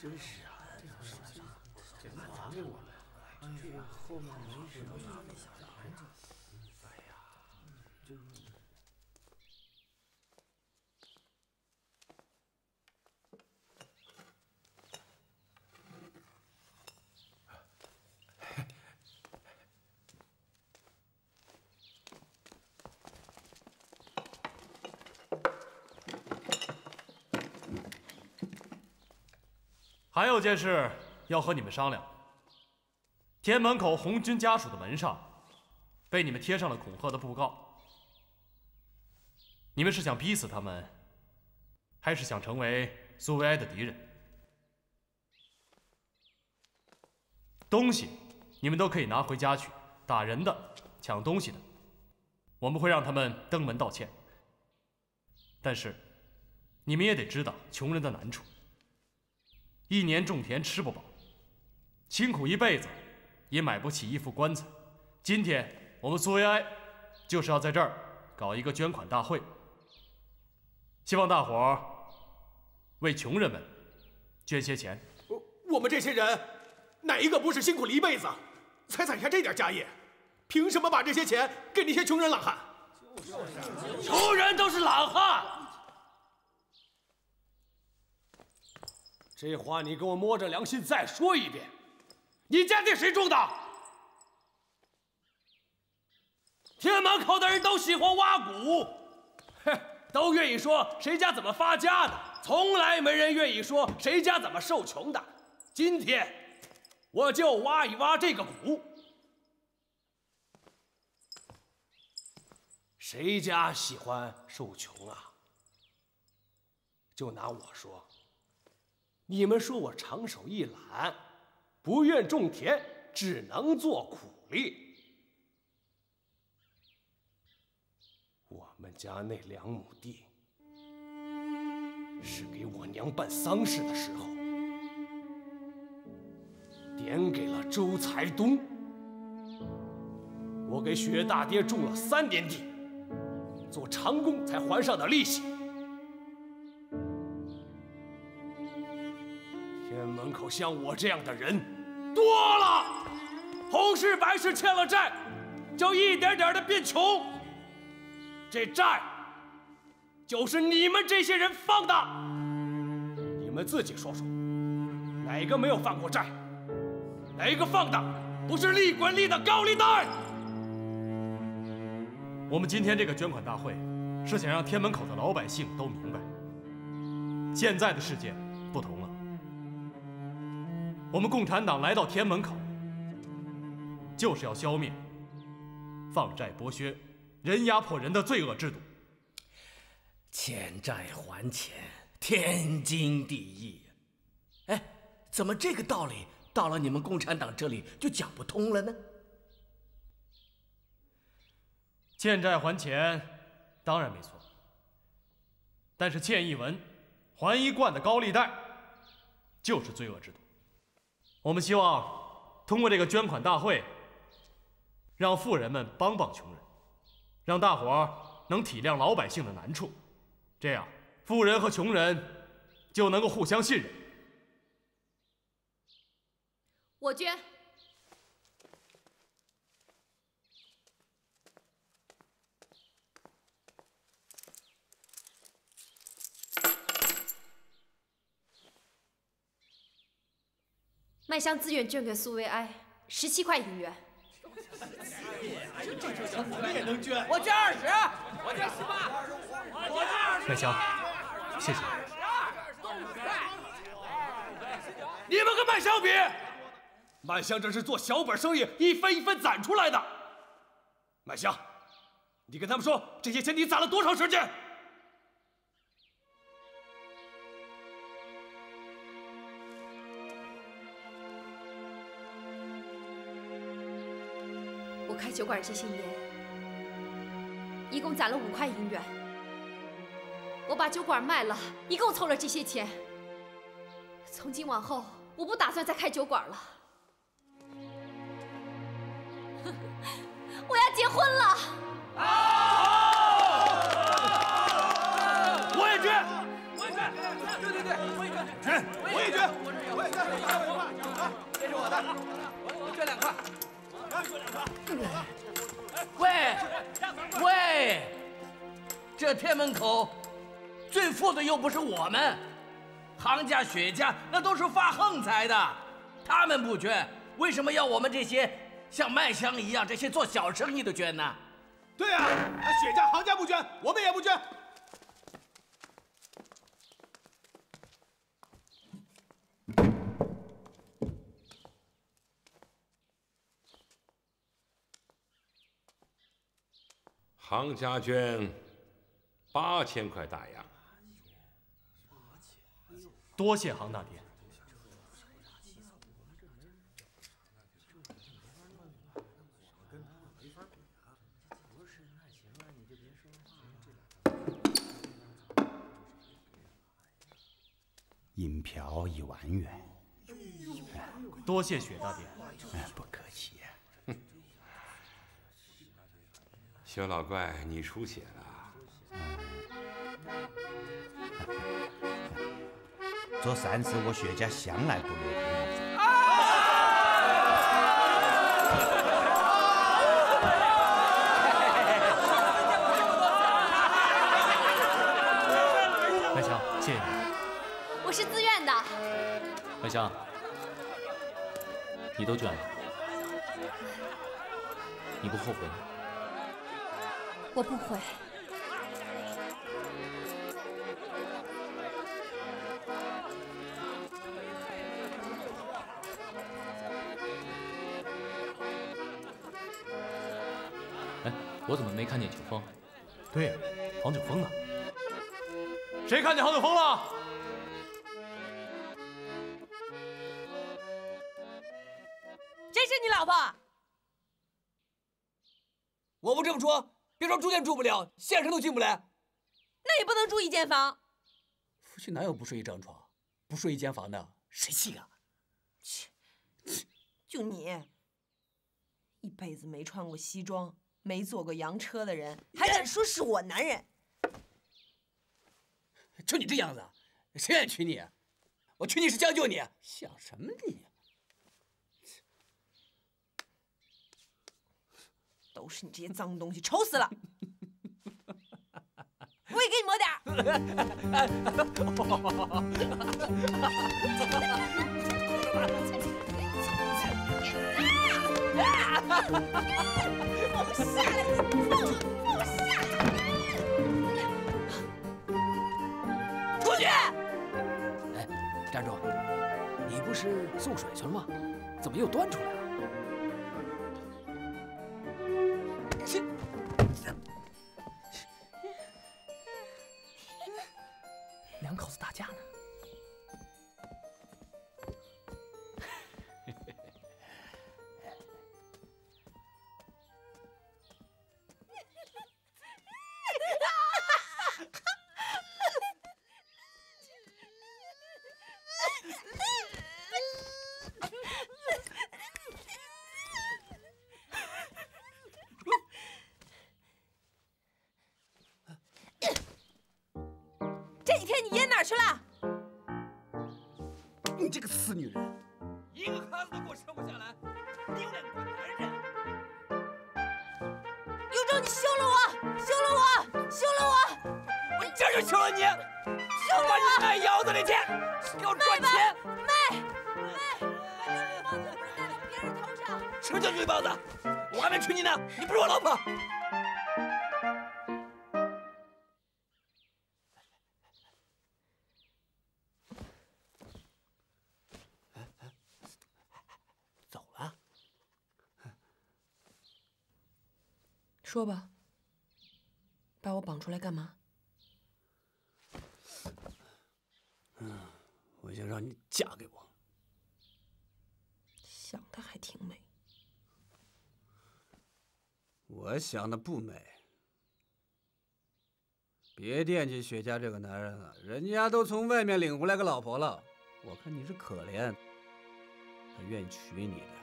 真是啊，这啥啥，这还给我们，这后面没什么拿没想拿呀。哎呀，这。还有件事要和你们商量。天门口红军家属的门上，被你们贴上了恐吓的布告。你们是想逼死他们，还是想成为苏维埃的敌人？东西你们都可以拿回家去，打人的、抢东西的，我们会让他们登门道歉。但是，你们也得知道穷人的难处。一年种田吃不饱，辛苦一辈子也买不起一副棺材。今天我们苏维埃就是要在这儿搞一个捐款大会，希望大伙儿为穷人们捐些钱。我我们这些人哪一个不是辛苦了一辈子，才攒下这点家业？凭什么把这些钱给那些穷人懒汉？穷人都是懒汉。这话你给我摸着良心再说一遍，你家地谁种的？天门口的人都喜欢挖谷，都愿意说谁家怎么发家的，从来没人愿意说谁家怎么受穷的。今天我就挖一挖这个谷，谁家喜欢受穷啊？就拿我说。你们说我长手一懒，不愿种田，只能做苦力。我们家那两亩地，是给我娘办丧事的时候，点给了周才东。我给雪大爹种了三年地，做长工才还上的利息。门口像我这样的人多了，红事白事欠了债，就一点点的变穷。这债就是你们这些人放的，你们自己说说，哪个没有犯过债？哪个放的不是利滚利的高利贷？我们今天这个捐款大会，是想让天门口的老百姓都明白，现在的世界不同了。我们共产党来到天门口，就是要消灭放债剥削、人压迫人的罪恶制度。欠债还钱，天经地义。哎，怎么这个道理到了你们共产党这里就讲不通了呢？欠债还钱，当然没错。但是欠一文，还一贯的高利贷，就是罪恶制度。我们希望通过这个捐款大会，让富人们帮帮穷人，让大伙儿能体谅老百姓的难处，这样富人和穷人就能够互相信任。我捐。麦香自愿捐给苏维埃十七块银元。我们也能捐，我捐二十，我捐十八，我捐二十。麦香，谢谢。你们跟麦香比，麦香这是做小本生意，一分一分攒出来的。麦香，你跟他们说，这些钱你攒了多长时间？开酒馆这些年，一共攒了五块银元。我把酒馆卖了，一共凑了这些钱。从今往后，我不打算再开酒馆了。我要结婚了！好！我也捐，我也捐，对对对。我也捐，我也捐，我也捐，啊，这是我的，我捐两块，喂喂，这天门口最富的又不是我们，行家、雪家那都是发横财的，他们不捐，为什么要我们这些像麦香一样这些做小生意的捐呢？对呀，雪家、行家不捐，我们也不捐。杭家捐八千块大洋，多谢杭大爹。银票一万元，多谢雪大爹。哎，不客气。薛老怪，你出血了。做三次，我薛家向来不落空。麦香，谢谢你。我是自愿的。麦香，你都捐了，你不后悔吗？我不回。哎，我怎么没看见九峰？对呀，黄九峰呢？谁看见黄九峰了？住店住不了，县城都进不来。那也不能住一间房。夫妻哪有不睡一张床、不睡一间房的？谁信啊？切，就你，一辈子没穿过西装、没坐过洋车的人，还敢说是我男人？就你这样子，谁愿意娶你？我娶你是将就你，想什么你？都是你这些脏东西，丑死了！我也给你抹点儿。放下来，你放放下来！出去！哎，站住！你不是送水去了吗？怎么又端出来了？这几天你爷哪儿去了？你这个死女人，一个孩子都给我生不下来，你有脸管男人？有种你休了我，休了我，休了我！我今儿就休了你，休了我把你我！卖窑子里去，给我赚钱！卖卖！把这绿帽子不是戴到别人头上？什么叫绿帽子？我还没娶你呢，你不是我老婆。说吧，把我绑出来干嘛？嗯我想让你嫁给我。想的还挺美。我想的不美。别惦记雪家这个男人了，人家都从外面领回来个老婆了。我看你是可怜，他愿意娶你的。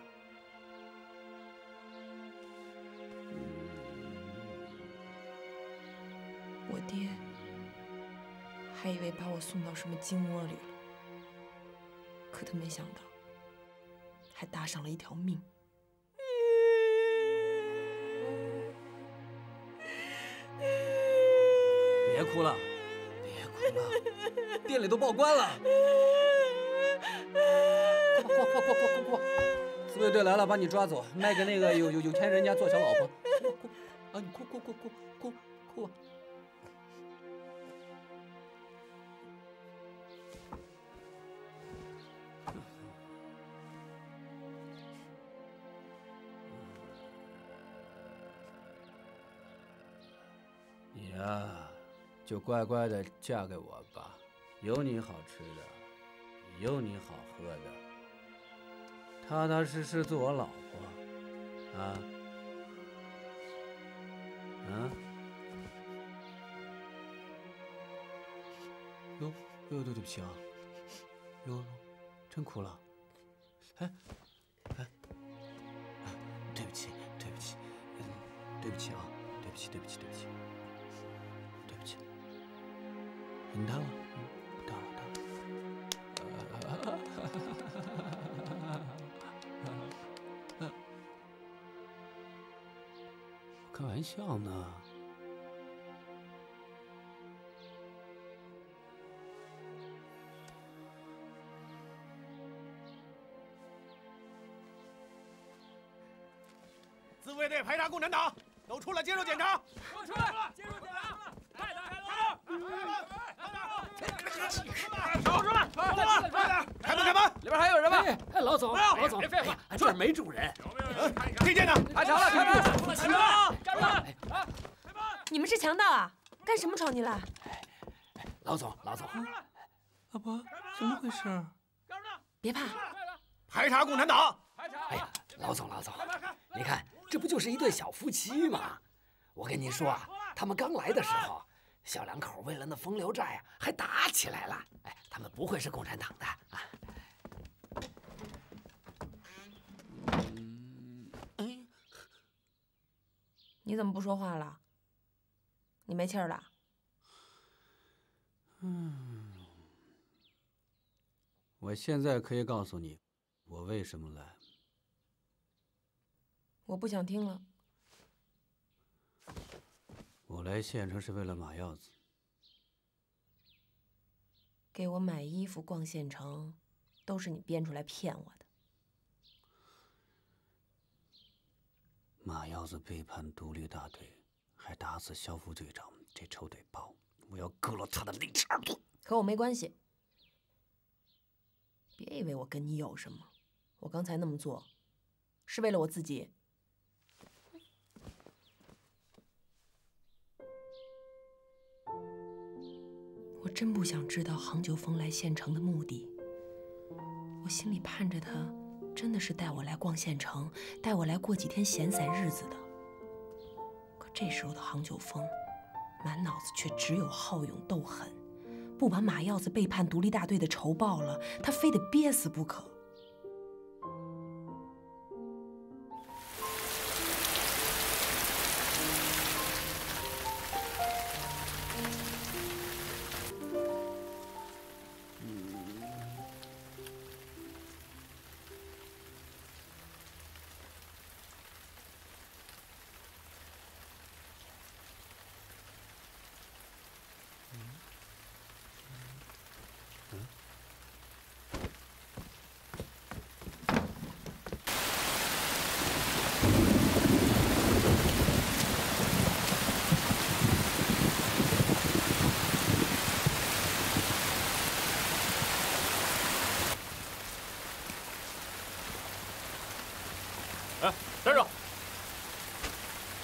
还以为把我送到什么金窝里了。可他没想到，还搭上了一条命。别哭了，别哭了，店里都报关了。快快快快快快快！自卫队来了，把你抓走，卖给那个有有有钱人家做小老婆。哭哭啊！你哭哭哭哭哭就乖乖的嫁给我吧，有你好吃的，有你好喝的，踏踏实实做我老婆，啊，啊，哟哟，对对不起啊，哟，真哭了，哎，玩笑呢。自卫队排查共产党，都出来接受检查。出来，接受检查，快点，快点，找出来，快点，快点，开门，开门，里边还有人吗？哎，老总，老总，别废话，这儿没住人。听见呢？排查了，开门，开门！你们是强盗啊？干什么闯进来？老总，老总，老婆，怎么回事？别怕，排查共产党。哎呀，老总，老总，你看，这不就是一对小夫妻吗？我跟您说啊，他们刚来的时候，小两口为了那风流债啊，还打起来了。哎，他们不会是共产党的啊。你怎么不说话了？你没气儿了？嗯，我现在可以告诉你，我为什么来。我不想听了。我来县城是为了马耀子。给我买衣服、逛县城，都是你编出来骗我的。马耀子背叛独立大队，还打死肖副队长，这仇得报！我要割了他的利齿耳朵！和我没关系。别以为我跟你有什么，我刚才那么做，是为了我自己。我真不想知道杭九峰来县城的目的。我心里盼着他，真的是带我来逛县城，带我来过几天闲散日子的。这时候的杭九峰，满脑子却只有好勇斗狠，不把马耀子背叛独立大队的仇报了，他非得憋死不可。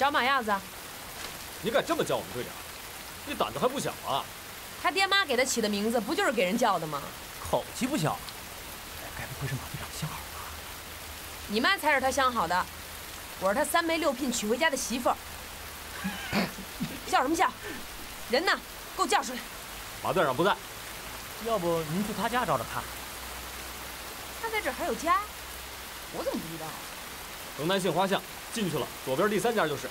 找马亚子，你敢这么叫我们队长？你胆子还不小啊！他爹妈给他起的名字不就是给人叫的吗？口气不小。该不会是马队长相好吧？你妈才是他相好的，我是他三媒六聘娶回家的媳妇儿。笑什么笑？人呢？给我叫出来！马队长不在，要不您去他家找找看？他在这儿还有家？我怎么不知道？城南杏花巷进去了，左边第三家就是。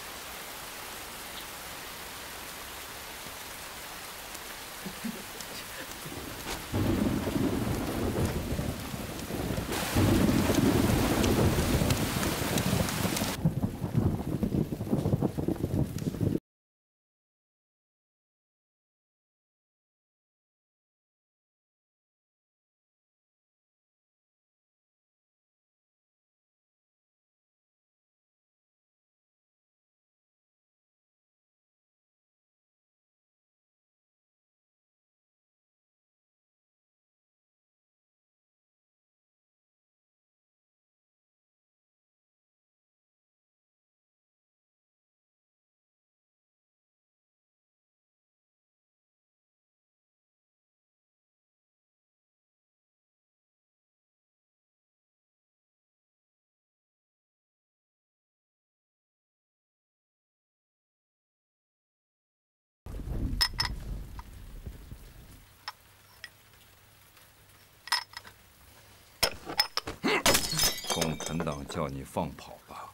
共产党叫你放跑吧。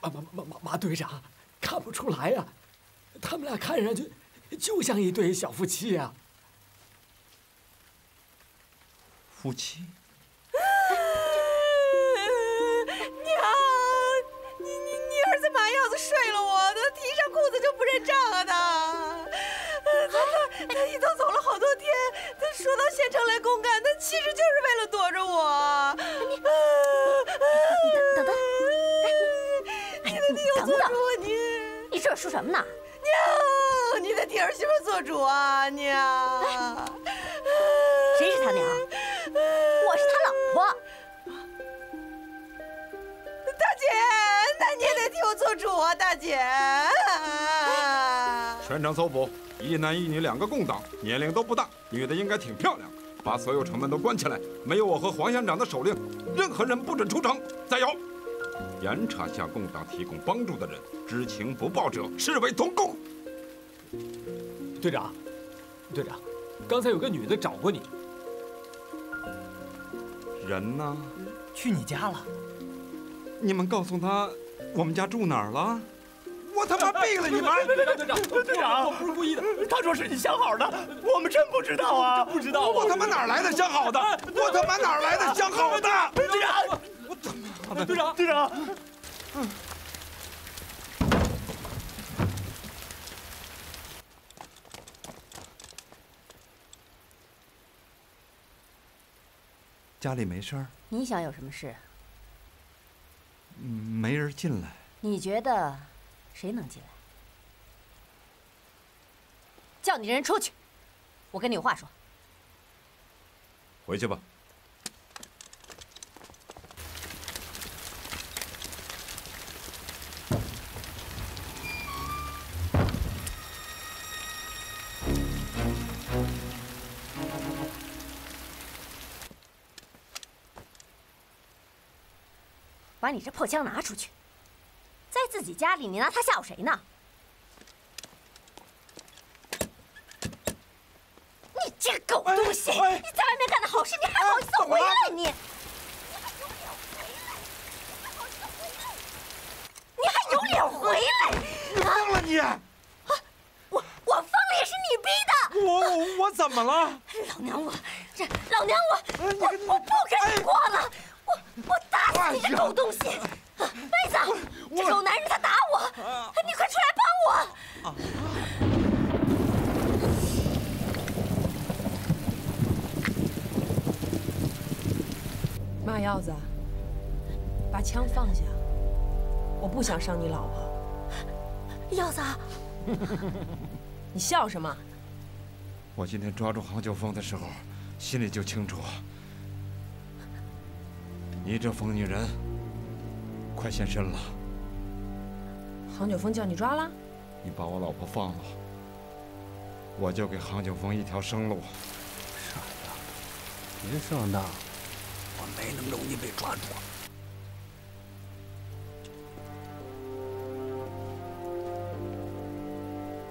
马马马马队长，看不出来呀，他们俩看上去就像一对小夫妻呀。夫妻？娘，你你你儿子马耀子睡了我，他提上裤子就不认账啊他。他他一走走了好多天，他说到县城来公干，他其实就是为了躲着我。你你等等，你的替我做主啊你！你这说什么呢？娘，你得替儿媳妇做主啊娘！谁是他娘？我是他老婆。大姐，那你也得替我做主啊，大姐！全城搜捕，一男一女两个共党，年龄都不大，女的应该挺漂亮。把所有城门都关起来，没有我和黄县长的手令，任何人不准出城。再有，严查向共党提供帮助的人，知情不报者视为同共。队长，队长，刚才有个女的找过你。人呢？去你家了。你们告诉他我们家住哪儿了？我他妈毙了你们！队长，队长，队长，我不是故意的。他说是你相好的，我们真不知道啊，不知道。我他妈哪来的相好的？我他妈哪来的相好的？队长！队长，队长。家里没事儿？你想有什么事？没人进来。你觉得谁能进来？叫你人出去，我跟你有话说。回去吧。你这破枪拿出去！在自己家里，你拿它吓唬谁呢？你这个狗东西！你在外面干的好事，你还好意思回来？你！你还有脸回来？你疯了你！啊！我我疯了也是你逼的！我我我怎么了？老娘我这老娘我我我不跟你过了！我我你这狗东西！妹子，这狗男人他打我，你快出来帮我！马耀子，把枪放下，我不想伤你老婆。耀子，你笑什么？我今天抓住杭九峰的时候，心里就清楚。你这疯女人，快现身了！杭九峰叫你抓了？你把我老婆放了，我就给杭九峰一条生路。上当！别上当！我没能容易被抓住。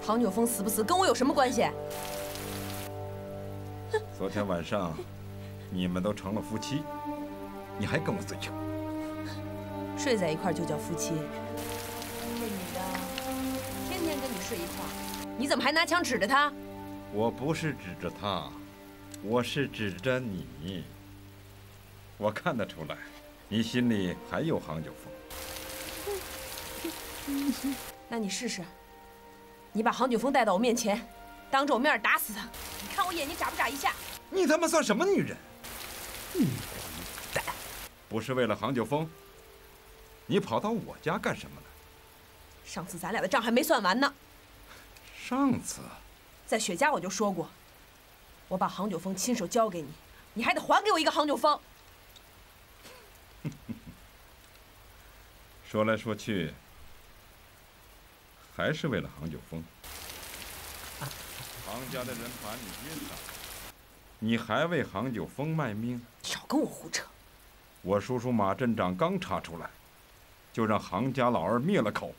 杭九峰死不死跟我有什么关系？昨天晚上，你们都成了夫妻。你还跟我嘴硬，睡在一块就叫夫妻。这女的天天跟你睡一块，你怎么还拿枪指着她？我不是指着她，我是指着你。我看得出来，你心里还有杭九峰。那你试试，你把杭九峰带到我面前，当着我面打死他，你看我眼睛眨不眨一下？你他妈算什么女人？你。不是为了杭九峰，你跑到我家干什么呢？上次咱俩的账还没算完呢。上次，在雪家我就说过，我把杭九峰亲手交给你，你还得还给我一个杭九峰。说来说去，还是为了杭九峰。杭家的人把你晕倒，你还为杭九峰卖命？少跟我胡扯！我叔叔马镇长刚查出来，就让杭家老二灭了口，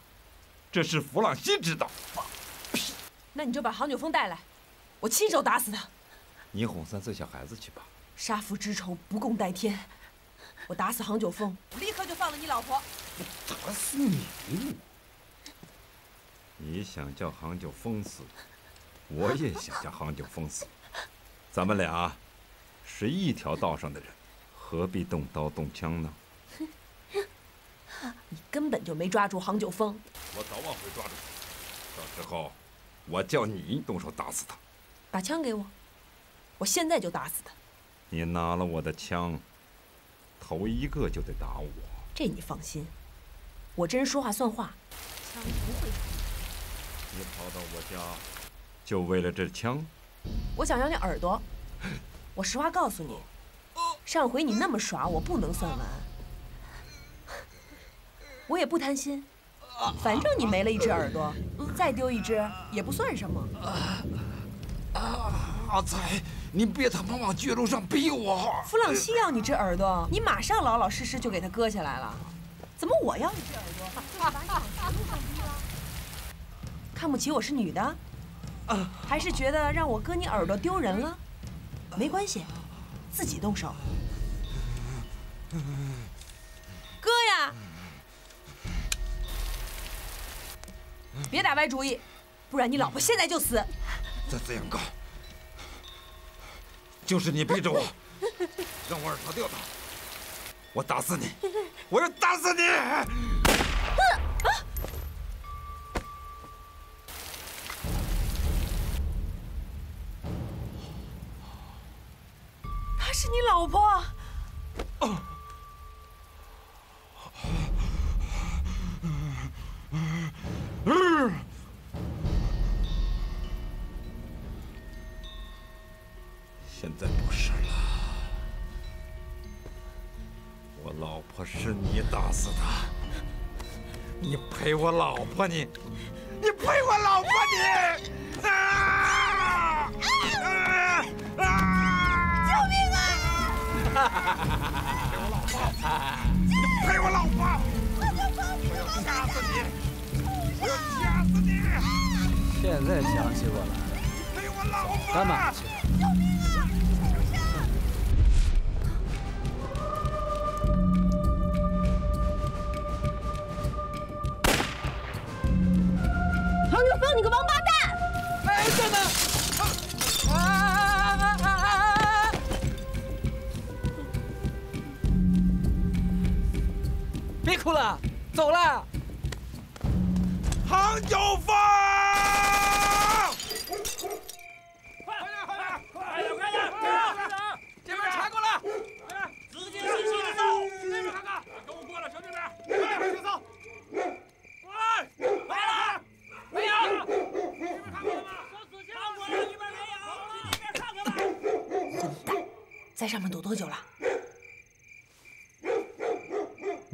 这是弗朗西知道。那你就把杭九峰带来，我亲手打死他。你哄三岁小孩子去吧。杀父之仇不共戴天。我打死杭九峰，我立刻就放了你老婆。我打死你！你想叫杭九峰死，我也想叫杭九峰死。咱们俩是一条道上的人，何必动刀动枪呢？你根本就没抓住杭九峰。我早晚会抓住他，到时候我叫你动手打死他。把枪给我，我现在就打死他。你拿了我的枪，头一个就得打我。这你放心，我这人说话算话，枪不会打你跑到我家，就为了这枪？我想要你耳朵。我实话告诉你，上回你那么耍我，不能算完。我也不贪心，反正你没了一只耳朵，再丢一只也不算什么。阿才，你别他妈往绝路上逼我！弗朗西要你这耳朵，你马上老老实实就给他割下来了。怎么我要你这耳朵？看不起我是女的？还是觉得让我割你耳朵丢人了？没关系，自己动手。哥呀！别打歪主意，不然你老婆现在就死。再这样搞，就是你逼着我，让我耳朵掉的，我打死你！我要打死你！她是你老婆。现在不是了，我老婆是你打死的，你赔我老婆你，你赔我老婆你！陪我老婆！你陪我老婆！我要掐死你！我要掐死你！现在想起我来，陪我老婆！干嘛去哭了，走了。杭九峰！快点，快点，快点，快点！这边查过来，直接细细的走。这边看看，跟我过来，小弟们，快点，走。过来，来了，没有。这边看过了吗？看过了，这边没有，这边看看吧。混蛋，在上面躲多久了？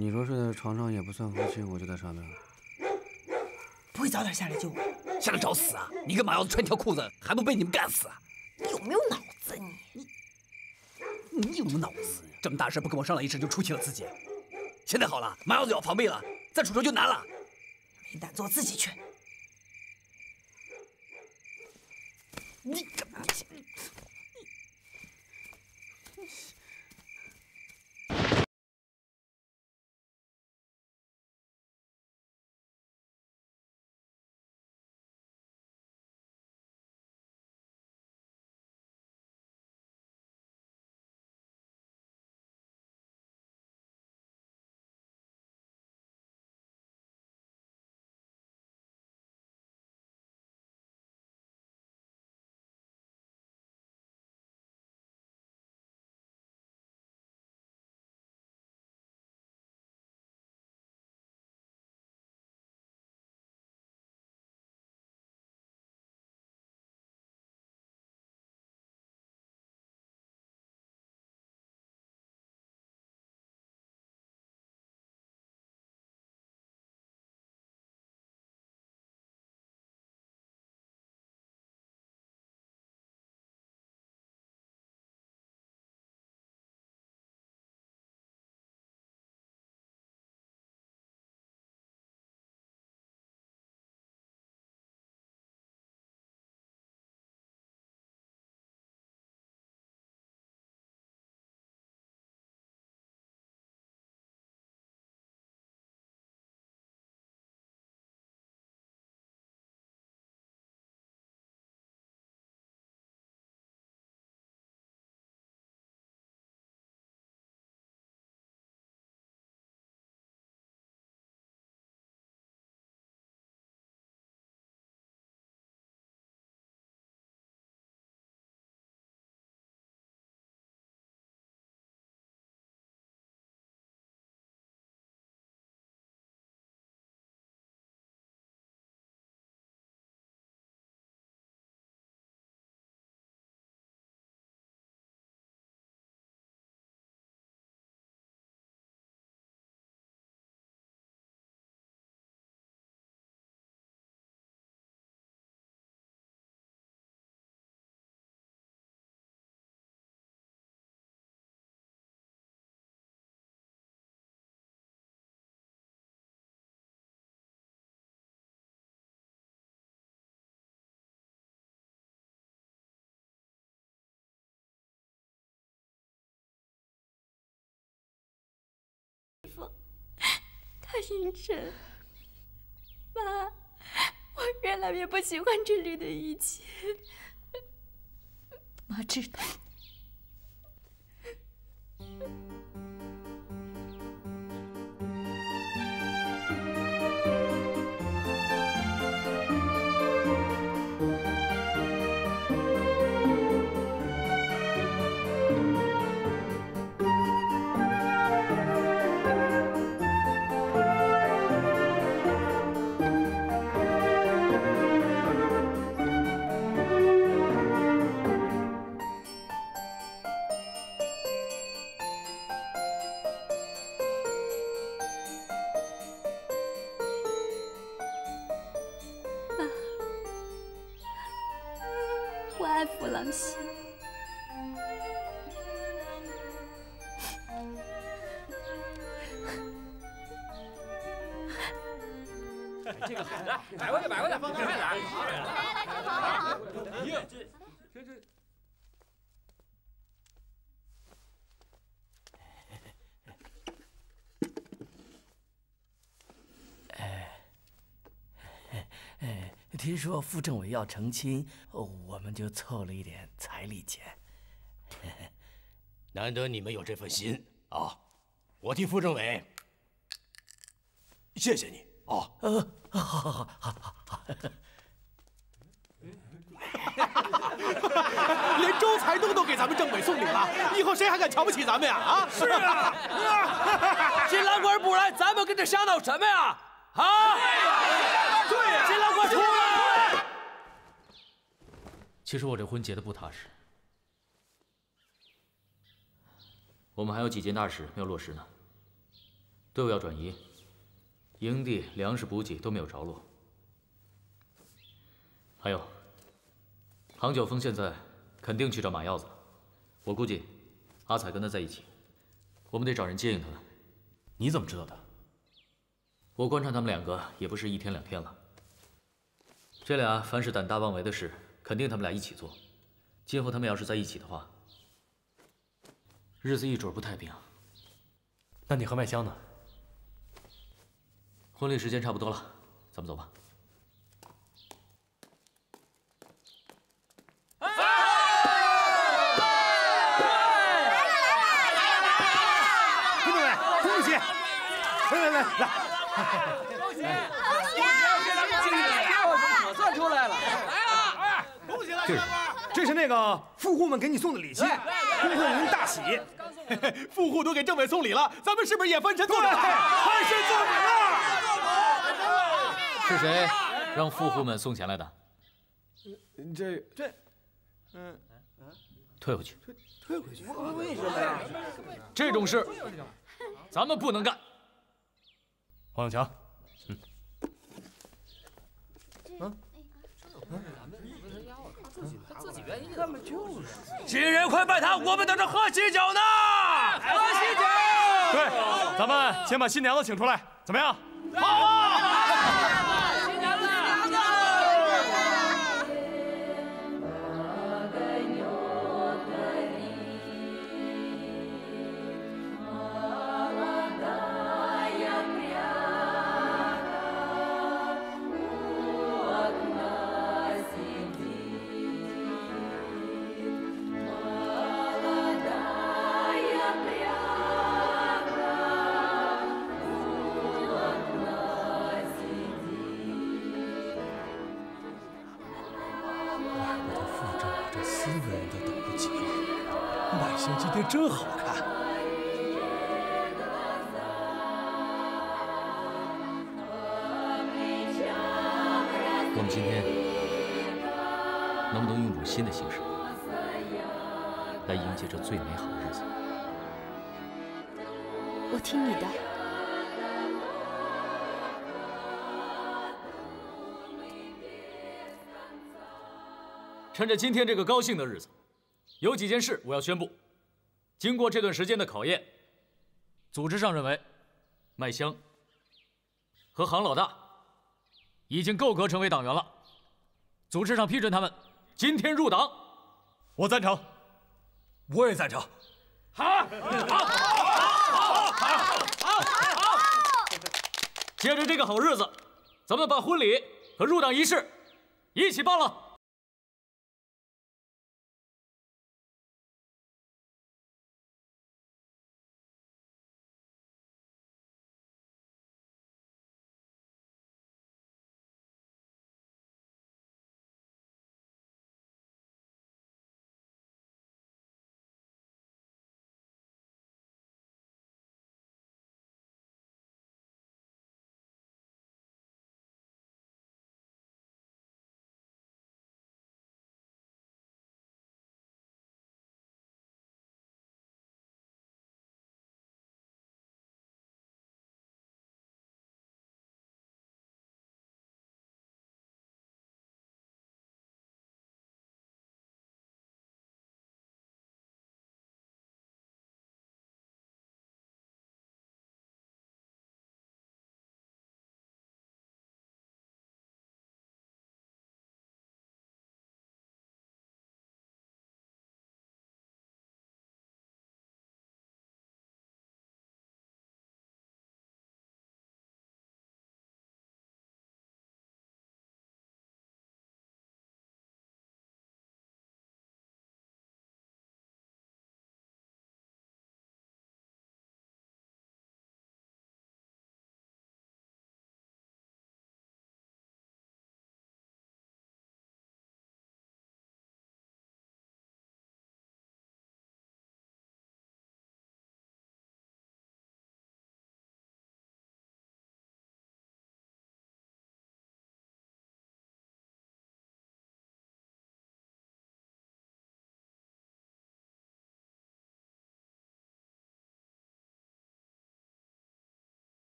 你说睡在床上也不算夫妻，我就在上面。不会早点下来救我？下来找死啊！你个马腰子穿条裤子，还不被你们干死啊？你有没有脑子你？你你有没有脑子？这么大事不跟我商量一声就出气了自己。现在好了，马腰子要防备了，再出手就难了。没胆子我自己去。阿英晨，妈，我越来越不喜欢这里的一切。妈知道。爱弗朗西。听说副政委要成亲，我们就凑了一点彩礼钱。难得你们有这份心啊！我替副政委谢谢你啊！呃，好好好好好好。连周才东都给咱们政委送礼了，以后谁还敢瞧不起咱们呀？啊！是啊，新郎官不来，咱们跟这瞎闹什么呀？啊！对呀，新郎官出来！其实我这婚结的不踏实，我们还有几件大事没有落实呢。队伍要转移，营地粮食补给都没有着落，还有杭九峰现在肯定去找马耀子了，我估计阿彩跟他在一起，我们得找人接应他们。你怎么知道的？我观察他们两个也不是一天两天了，这俩凡是胆大妄为的事，肯定他们俩一起做。今后他们要是在一起的话，日子一准不太平。那你和麦香呢？婚礼时间差不多了，咱们走吧。副政委，恭喜！来来来来。恭喜！恭喜！可算出来了！来了！哎，恭喜了，这是这是那个富户们给你送的礼金，恭贺您大喜！富户都给政委送礼了，咱们是不是也翻身做礼？翻身做礼了！是谁让富户们送钱来的？这这，嗯，退回去。退退回去？为什么呀？这种事咱们不能干。黄永强，嗯，新人快拜堂，我们等着喝喜酒呢！喝喜酒。对，咱们先把新娘子请出来，怎么样？好趁着今天这个高兴的日子，有几件事我要宣布。经过这段时间的考验，组织上认为麦香和杭老大已经够格成为党员了。组织上批准他们今天入党，我赞成，我也赞成。好，好。好好好好好好。接着这个好日子，咱们把婚礼和入党仪式一起办了。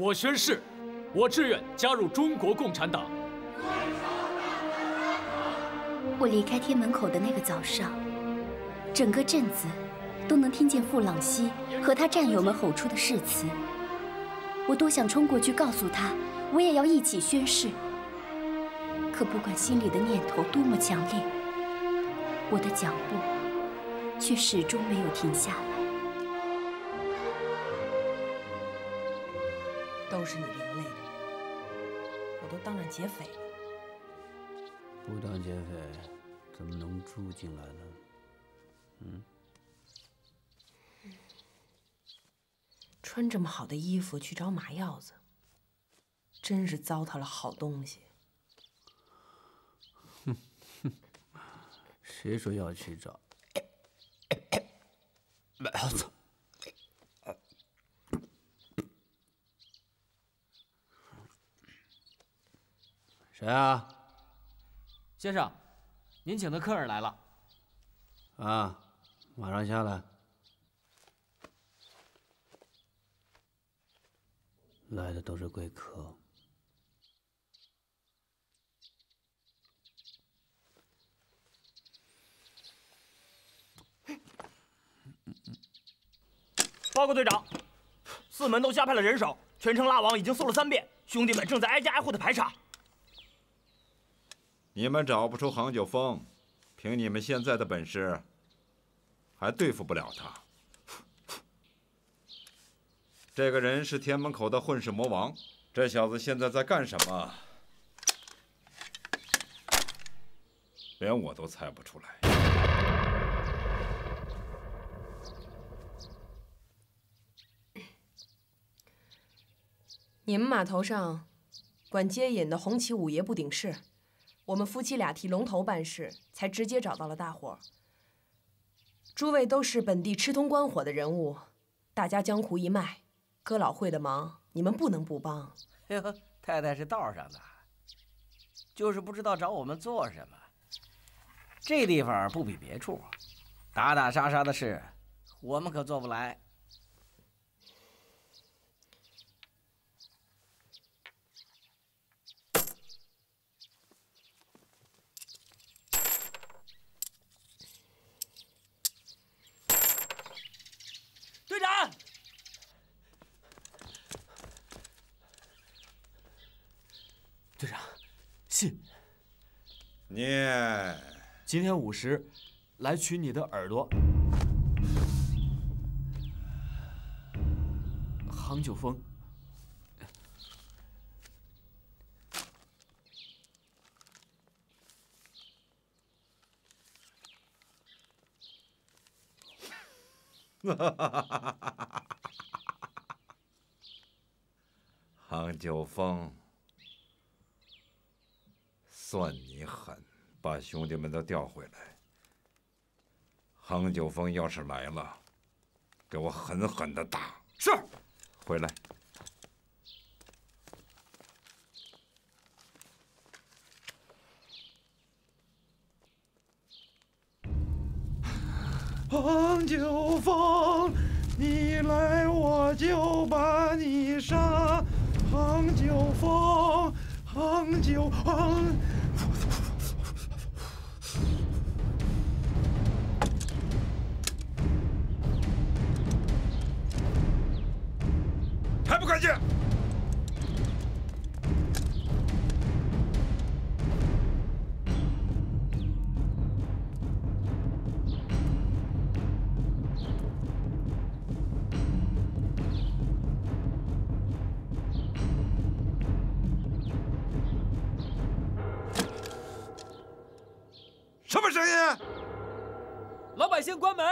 我宣誓，我志愿加入中国共产党。我离开天门口的那个早上，整个镇子都能听见傅朗西和他战友们吼出的誓词。我多想冲过去告诉他，我也要一起宣誓。可不管心里的念头多么强烈，我的脚步却始终没有停下。都是你连累的，我都当上劫匪了。不当劫匪，怎么能住进来呢？嗯，穿这么好的衣服去找马药子，真是糟蹋了好东西。哼哼，谁说要去找马药子？谁啊？先生，您请的客人来了。啊，马上下来。来的都是贵客。报告队长，四门都加派了人手，全城拉网已经搜了三遍，兄弟们正在挨家挨户的排查。你们找不出杭九峰，凭你们现在的本事，还对付不了他。这个人是天门口的混世魔王，这小子现在在干什么？连我都猜不出来。你们码头上管接引的红旗五爷不顶事，我们夫妻俩替龙头办事，才直接找到了大伙。诸位都是本地吃通官火的人物，大家江湖一脉，哥老会的忙，你们不能不帮。哟，太太是道上的，就是不知道找我们做什么。这地方不比别处，打打杀杀的事，我们可做不来。信。你今天午时来取你的耳朵。杭九峰，杭九峰。算你狠，把兄弟们都调回来。杭九峰要是来了，给我狠狠的打。是，回来。杭九峰，你来我就把你杀。杭九峰，杭九杭。声音？老百姓关门！